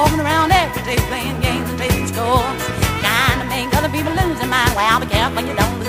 walking around every day playing games and making scores, trying to make other people lose their mind. Well, be careful you don't.